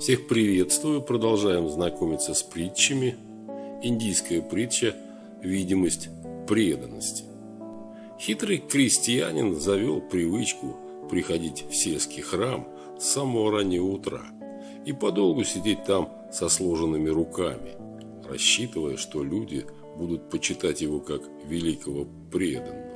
Всех приветствую, продолжаем знакомиться с притчами. Индийская притча «Видимость преданности». Хитрый крестьянин завел привычку приходить в сельский храм с самого раннего утра и подолгу сидеть там со сложенными руками, рассчитывая, что люди будут почитать его как великого преданного.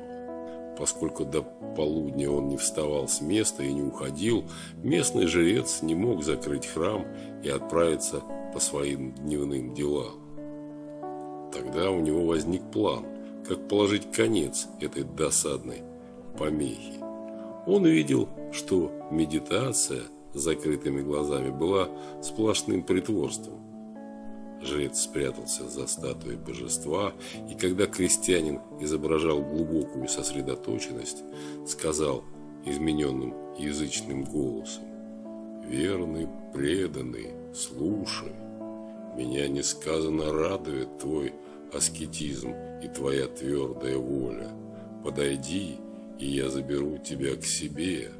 Поскольку до полудня он не вставал с места и не уходил, местный жрец не мог закрыть храм и отправиться по своим дневным делам. Тогда у него возник план, как положить конец этой досадной помехи. Он видел, что медитация с закрытыми глазами была сплошным притворством. Жрец спрятался за статуей божества, и когда крестьянин изображал глубокую сосредоточенность, сказал измененным язычным голосом, «Верный, преданный, слушай, меня несказанно радует твой аскетизм и твоя твердая воля. Подойди, и я заберу тебя к себе».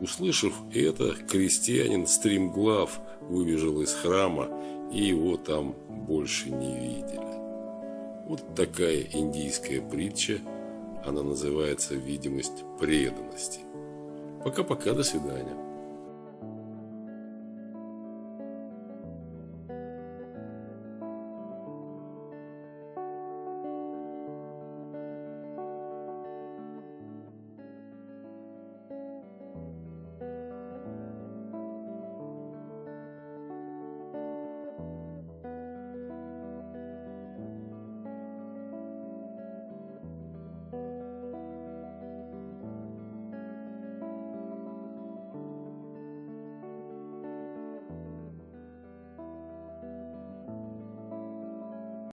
Услышав это, крестьянин стримглав выбежал из храма и его там больше не видели. Вот такая индийская притча, она называется «Видимость преданности». Пока-пока, до свидания.